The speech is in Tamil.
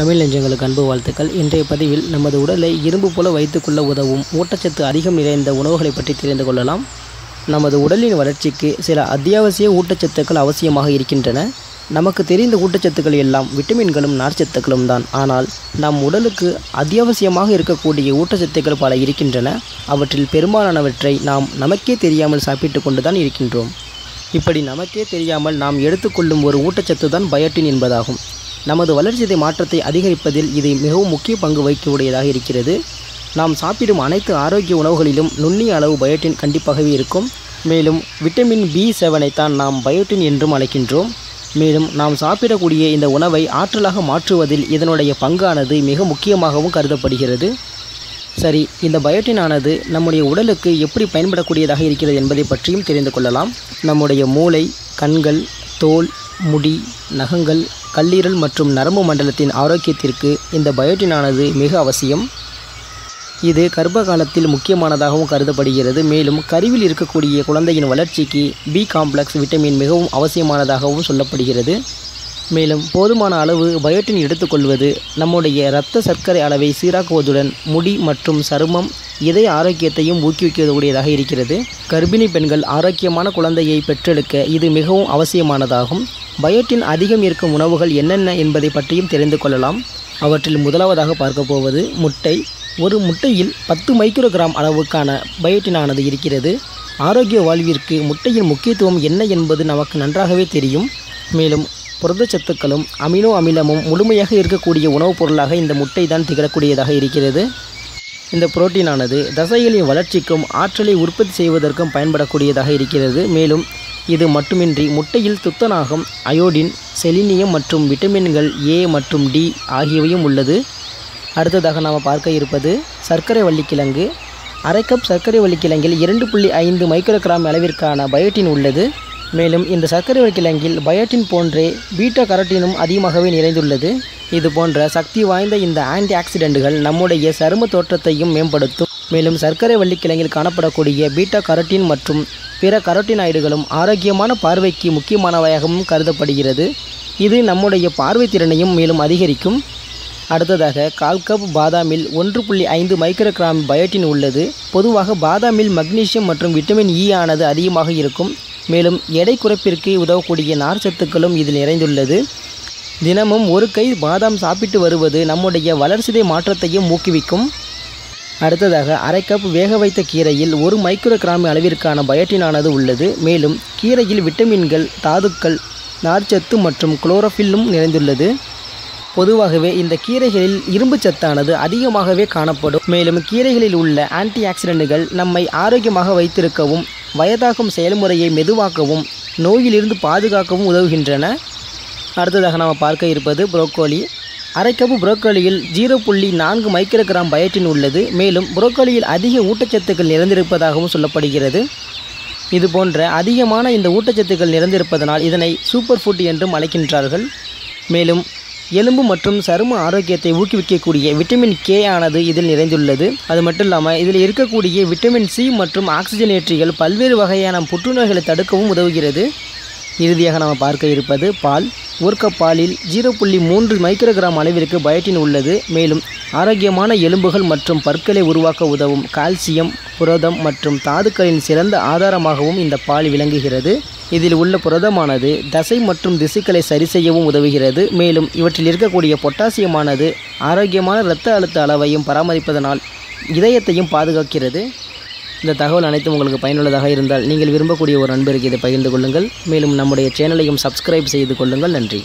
தமிழ் நெஞ்சங்களுக்கு அன்பு வாழ்த்துக்கள். இன்றைய பதிவில் நமது உடலை இரும்பு போல வைத்துக்கொள்ள உதவும் ஊட்டச்சத்து அதிகம் நிறைந்த உணவுகளை பற்றி தெரிந்து கொள்ளலாம். நமது உடலின் வளர்ச்சிக்கு சில அத்தியாவசிய ஊட்டச்சத்துக்கள் அவசியமாக இருக்கின்றன. நமக்கு தெரிந்த ஊட்டச்சத்துக்கள் எல்லாம் விட்டமின்களும் நார்ச்சத்துக்களும் தான். ஆனால் நம் உடலுக்கு அத்தியாவசியமாக இருக்கக்கூடிய ஊட்டச்சத்துக்கள் பல இருக்கின்றன. அவற்றில் பெரும்பாலானவற்றை நாம் நமக்கே தெரியாமல் சாப்பிட்டு கொண்டு தான் இருக்கின்றோம். இப்படி நமக்கே தெரியாமல் நாம் எடுத்துக்கொள்ளும் ஒரு ஊட்டச்சத்து தான் பயோட்டின் என்பதாகும். நமது வளர்ச்சிதை மாற்றத்தை அதிகரிப்பதில் இது மிகவும் முக்கிய பங்கு வகிக்கக்கூடியதாக இருக்கிறது. நாம் சாப்பிடும் அனைத்து ஆரோக்கிய உணவுகளிலும் நுண்ணிய அளவு பயோட்டின் கண்டிப்பாகவே இருக்கும். மேலும் விட்டமின் பி செவனைத்தான் நாம் பயோட்டின் என்றும் அழைக்கின்றோம். மேலும் நாம் சாப்பிடக்கூடிய இந்த உணவை ஆற்றலாக மாற்றுவதில் இதனுடைய பங்கானது மிக முக்கியமாகவும் கருதப்படுகிறது. சரி இந்த பயோட்டின் ஆனது நம்முடைய உடலுக்கு எப்படி பயன்படக்கூடியதாக இருக்கிறது என்பதை பற்றியும் தெரிந்து கொள்ளலாம். நம்முடைய மூளை கண்கள் தோல் முடி நகங்கள் கல்லீரல் மற்றும் நரம்பு மண்டலத்தின் ஆரோக்கியத்திற்கு இந்த பயோட்டினானது மிக அவசியம். இது கர்ப்ப காலத்தில் முக்கியமானதாகவும் கருதப்படுகிறது. மேலும் கருவில் இருக்கக்கூடிய குழந்தையின் வளர்ச்சிக்கு பி காம்ப்ளெக்ஸ் விட்டமின் மிகவும் அவசியமானதாகவும் சொல்லப்படுகிறது. மேலும் போதுமான அளவு பயோட்டின் எடுத்துக்கொள்வது நம்முடைய இரத்த சர்க்கரை அளவை சீராக்குவதுடன் முடி மற்றும் சருமம் இதய ஆரோக்கியத்தையும் ஊக்குவிக்கக்கூடியதாக இருக்கிறது. கர்ப்பிணி பெண்கள் ஆரோக்கியமான குழந்தையை பெற்றெடுக்க இது மிகவும் அவசியமானதாகும். பயோட்டின் அதிகம் இருக்கும் உணவுகள் என்னென்ன என்பதை பற்றியும் தெரிந்து கொள்ளலாம். அவற்றில் முதலாவதாக பார்க்க போவது முட்டை. ஒரு முட்டையில் பத்து மைக்ரோகிராம் அளவுக்கான பயோட்டினானது இருக்கிறது. ஆரோக்கிய வாழ்விற்கு முட்டையின் முக்கியத்துவம் என்ன என்பது நமக்கு நன்றாகவே தெரியும். மேலும் புரதச்சத்துக்களும் அமினோ அமிலமும் முழுமையாக இருக்கக்கூடிய உணவுப் பொருளாக இந்த முட்டை தான் திகழக்கூடியதாக இருக்கிறது. இந்த புரோட்டீனானது தசைகளின் வளர்ச்சிக்கும் ஆற்றலை உற்பத்தி செய்வதற்கும் பயன்படக்கூடியதாக இருக்கிறது. மேலும் இது மட்டுமின்றி முட்டையில் துத்தநாகம் அயோடின் செலினியம் மற்றும் விட்டமின்கள் ஏ மற்றும் டி ஆகியவையும் உள்ளது. அடுத்ததாக நாம் பார்க்க இருப்பது சர்க்கரை வள்ளிக்கிழங்கு. அரை கப் சர்க்கரை வள்ளிக்கிழங்கில் இரண்டு புள்ளி ஐந்து மைக்ரோகிராம் அளவிற்கான பயோட்டின் உள்ளது. மேலும் இந்த சர்க்கரை வள்ளிக்கிழங்கில் பயோட்டின் போன்றே பீட்டா கரோட்டினும் அதிகமாகவே நிறைந்துள்ளது. இது போன்ற சக்தி வாய்ந்த இந்த ஆன்டி ஆக்சிடென்ட்கள் நம்முடைய சரும தோற்றத்தையும் மேம்படுத்தும். மேலும் சர்க்கரை வள்ளிக்கிழங்கில் காணப்படக்கூடிய பீட்டா கரோட்டின் மற்றும் பிற கரோட்டினாய்டுகளும் ஆரோக்கியமான பார்வைக்கு முக்கியமானவையாகவும் கருதப்படுகிறது. இது நம்முடைய பார்வை திறனையும் மேலும் அதிகரிக்கும். அடுத்ததாக கால் கப் பாதாமில் ஒன்று புள்ளி ஐந்து மைக்ரோகிராம் பயோட்டின் உள்ளது. பொதுவாக பாதாமில் மக்னீசியம் மற்றும் விட்டமின் இ ஆனது அதிகமாக இருக்கும். மேலும் எடை குறைப்பிற்கு உதவக்கூடிய நார்ச்சத்துக்களும் இதில் நிறைந்துள்ளது. தினமும் ஒரு கை பாதாம் சாப்பிட்டு வருவது நம்முடைய வளர்சிதை மாற்றத்தையும் ஊக்குவிக்கும். அடுத்ததாக அரை கப் வேக வைத்த கீரையில் ஒரு மைக்ரோகிராம் அளவிற்கான பயோட்டினானது உள்ளது. மேலும் கீரையில் விட்டமின்கள் தாதுக்கள் நார்ச்சத்து மற்றும் குளோரோஃபில்லும் நிறைந்துள்ளது. பொதுவாகவே இந்த கீரைகளில் இரும்பு சத்தானது அதிகமாகவே காணப்படும். மேலும் கீரைகளில் உள்ள ஆன்டி ஆக்சிடென்ட்டுகள் நம்மை ஆரோக்கியமாக வைத்திருக்கவும் வயதாகும் செயல்முறையை மெதுவாக்கவும் நோயிலிருந்து பாதுகாக்கவும் உதவுகின்றன. அடுத்ததாக நாம் பார்க்க இருப்பது புரோக்கோலி அரை கப்பு புரோக்கோலியில் ஜீரோ புள்ளி நான்கு மைக்ரோகிராம் பயோட்டின் உள்ளது. மேலும் புரோக்கோலியில் அதிக ஊட்டச்சத்துக்கள் நிறைந்திருப்பதாகவும் சொல்லப்படுகிறது. இது போன்ற அதிகமான இந்த ஊட்டச்சத்துக்கள் நிறைந்திருப்பதனால் இதனை சூப்பர் ஃபுட் என்றும் அழைக்கின்றார்கள். மேலும் எலும்பு மற்றும் சரும ஆரோக்கியத்தை ஊக்குவிக்கக்கூடிய விட்டமின் கே ஆனது இதில் நிறைந்துள்ளது. அது மட்டும் இல்லாமல் இதில் இருக்கக்கூடிய விட்டமின் சி மற்றும் ஆக்சிஜனேற்றிகள் பல்வேறு வகையான புற்றுநோய்களை தடுக்கவும் உதவுகிறது. இறுதியாக நாம் பார்க்க இருப்பது பால். ஒரு கப் பாலில் ஜீரோ புள்ளி மூன்று மைக்ரோகிராம் அளவிற்கு பயோட்டின் உள்ளது. மேலும் ஆரோக்கியமான எலும்புகள் மற்றும் பற்களை உருவாக்க உதவும் கால்சியம் புரதம் மற்றும் தாதுக்களின் சிறந்த ஆதாரமாகவும் இந்த பால் விளங்குகிறது. இதில் உள்ள புரதமானது தசை மற்றும் திசுக்களை சரி செய்யவும் உதவுகிறது. மேலும் இவற்றில் இருக்கக்கூடிய பொட்டாசியமானது ஆரோக்கியமான இரத்த அழுத்த அளவையும் பராமரிப்பதனால் இதயத்தையும் பாதுகாக்கிறது. இந்த தகவல் அனைத்தும் உங்களுக்கு பயனுள்ளதாக இருந்தால் நீங்கள் விரும்பக்கூடிய ஒரு நண்பருக்கு இதை பகிர்ந்து கொள்ளுங்கள். மேலும் நம்முடைய சேனலையும் சப்ஸ்கிரைப் செய்து கொள்ளுங்கள். நன்றி.